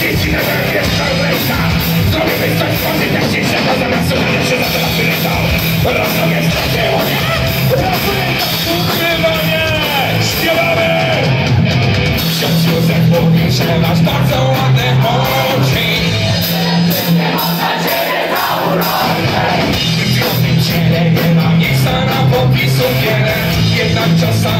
Dzieci na węgiel ręka Zrobimy coś pozytywniejsze Bo zamiast słuchania się za teraz wylecał Rozum jest straciło Chyba nie Śpiewamy. Ksiądz Józef mówił, że masz bardzo ładne oczy W piątym ciele nie ma miejsca na popisu wiele Jednak czasami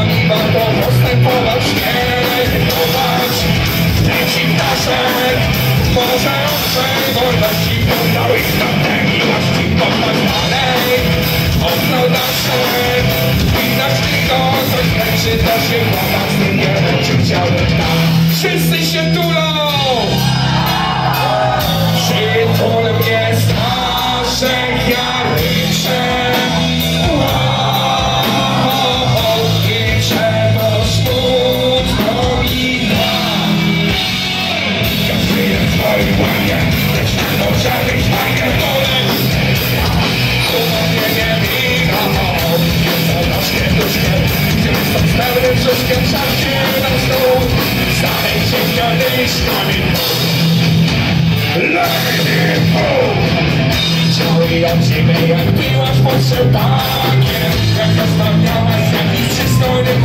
wolności Poddał ich tamten miłości Popatrz dalej Oddał daszek Widać tylko coś leczy To się chłopak z tym nie będzie chciałem tak Wszyscy się tulą ciebie jak piłaś pod szepakiem Jak rozmawiałaś z jakimś przystojnym